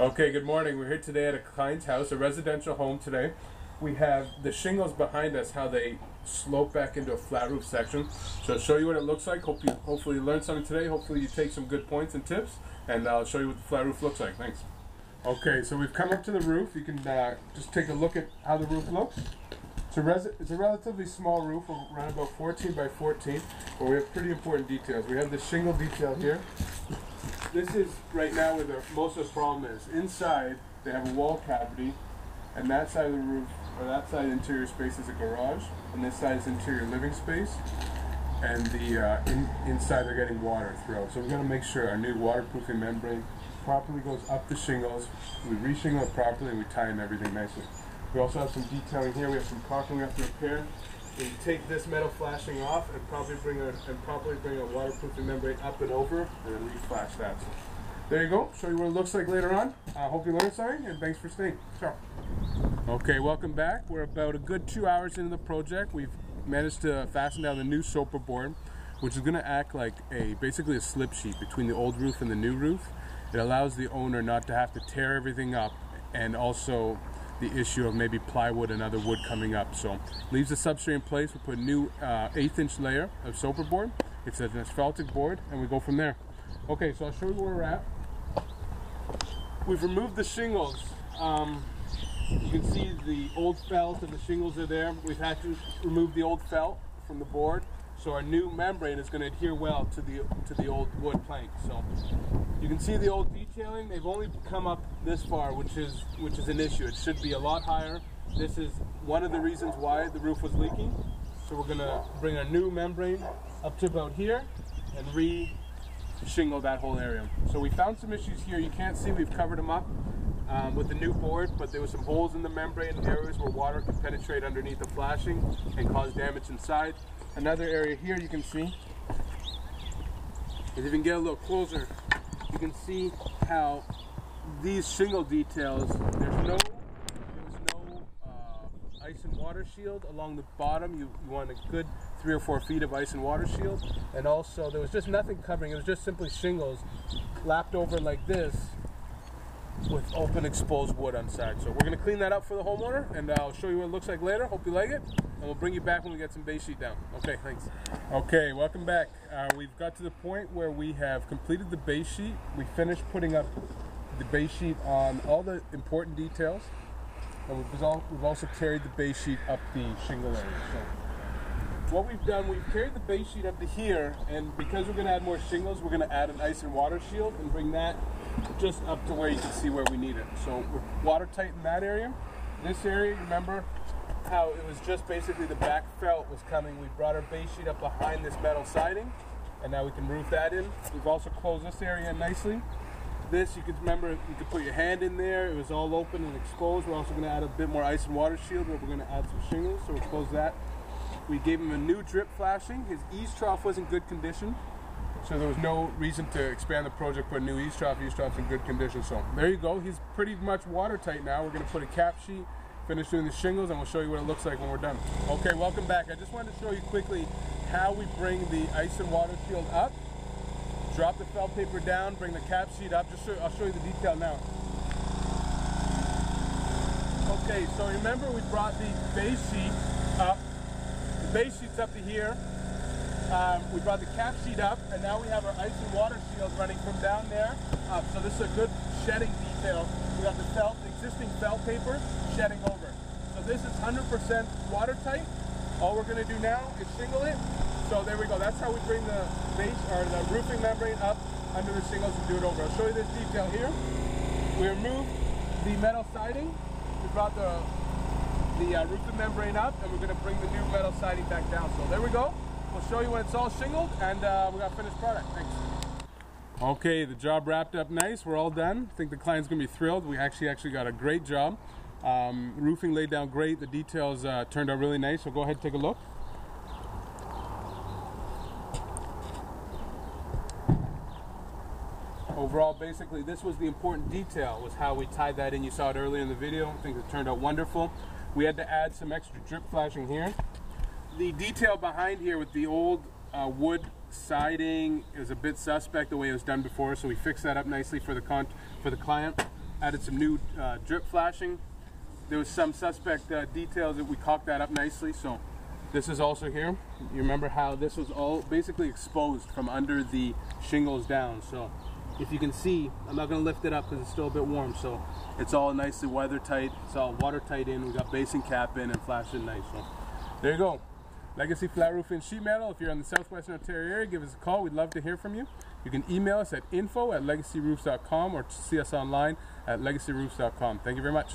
Okay, good morning. We're here today at a client's house, a residential home today. We have the shingles behind us, how they slope back into a flat roof section. So I'll show you what it looks like. Hope you, hopefully you learned something today. Hopefully you take some good points and tips, and I'll show you what the flat roof looks like. Thanks. Okay, so we've come up to the roof. You can uh, just take a look at how the roof looks. It's a, it's a relatively small roof, around about 14 by 14, but we have pretty important details. We have the shingle detail here. This is right now where the, most of the problem is. Inside, they have a wall cavity, and that side of the roof, or that side interior space is a garage, and this side is interior living space. And the uh, in, inside they're getting water throughout. So we're going to make sure our new waterproofing membrane properly goes up the shingles. We reshingle it properly and we tie in everything nicely. We also have some detailing here. We have some caulking we have to repair. We take this metal flashing off and probably bring a and properly bring a waterproofing membrane up and over and reflash that. So there you go. Show you what it looks like later on. I uh, hope you learned something and thanks for staying. Ciao. Okay, welcome back. We're about a good two hours into the project. We've managed to fasten down the new Sopraboard, which is going to act like a basically a slip sheet between the old roof and the new roof. It allows the owner not to have to tear everything up and also the issue of maybe plywood and other wood coming up. So leaves the substrate in place. We put a new uh, eighth inch layer of Sopraboard. It's an asphaltic board and we go from there. Okay, so I'll show you where we're at. We've removed the shingles. Um, you can see the old felt and the shingles are there. We've had to remove the old felt from the board so our new membrane is going to adhere well to the to the old wood plank. So you can see the old detailing. They've only come up this far, which is which is an issue. It should be a lot higher. This is one of the reasons why the roof was leaking. So we're going to bring our new membrane up to about here and re-shingle that whole area. So we found some issues here. You can't see we've covered them up um, with the new board, but there were some holes in the membrane areas where water could penetrate underneath the flashing and cause damage inside. Another area here you can see, if you can get a little closer, you can see how these shingle details, there's no, there's no uh, ice and water shield along the bottom. You, you want a good three or four feet of ice and water shield. And also there was just nothing covering, it was just simply shingles lapped over like this with open exposed wood on side. So we're going to clean that up for the homeowner and I'll show you what it looks like later. Hope you like it. And we'll bring you back when we get some base sheet down. Okay, thanks. Okay, welcome back. Uh, we've got to the point where we have completed the base sheet. We finished putting up the base sheet on all the important details. And we've also carried the base sheet up the shingle area. So what we've done, we've carried the base sheet up to here, and because we're going to add more shingles, we're going to add an ice and water shield and bring that just up to where you can see where we need it. So we're watertight in that area. This area, remember how it was just basically the back felt was coming. We brought our base sheet up behind this metal siding, and now we can roof that in. We've also closed this area nicely. This, you can remember, you could put your hand in there. It was all open and exposed. We're also going to add a bit more ice and water shield where we're going to add some shingles, so we'll close that. We gave him a new drip flashing. His eaves trough was in good condition. So there was no reason to expand the project, put a new eaves trough. Eaves trough's in good condition. So there you go. He's pretty much watertight now. We're going to put a cap sheet, finish doing the shingles, and we'll show you what it looks like when we're done. Okay, welcome back. I just wanted to show you quickly how we bring the ice and water shield up. Drop the felt paper down, bring the cap sheet up. Just show, I'll show you the detail now. Okay, so remember we brought the base sheet up. Base sheet's up to here. Um, we brought the cap sheet up, and now we have our ice and water shield running from down there up. So this is a good shedding detail. We got the felt, the existing felt paper shedding over. So this is 100% watertight. All we're going to do now is shingle it. So there we go. That's how we bring the base or the roofing membrane up under the shingles and do it over. I'll show you this detail here. We removed the metal siding. We brought the the uh, roofing membrane up, and we're going to bring the new metal siding back down. So there we go. We'll show you when it's all shingled and uh, we got finished product. Thanks. Okay, the job wrapped up nice. We're all done. I think the client's gonna be thrilled. We actually actually got a great job. Um, roofing laid down great. The details uh, turned out really nice. So go ahead and take a look. Overall, basically, this was the important detail, was how we tied that in. You saw it earlier in the video. I think it turned out wonderful. We had to add some extra drip flashing here the detail behind here with the old uh, wood siding is a bit suspect the way it was done before, so we fixed that up nicely for the con for the client. added some new uh, drip flashing. There was some suspect uh, details that we caulked that up nicely. So this is also here. You remember how this was all basically exposed from under the shingles down. So if you can see, I'm not gonna lift it up because it's still a bit warm. So it's all nicely weather tight. It's all watertight in. We got basin cap in and flashed in nice. So there you go. Legacy Flat Roofing Sheet Metal. If you're in the Southwestern Ontario area, give us a call. We'd love to hear from you. You can email us at info at legacyroofs.com or see us online at legacyroofs.com. Thank you very much.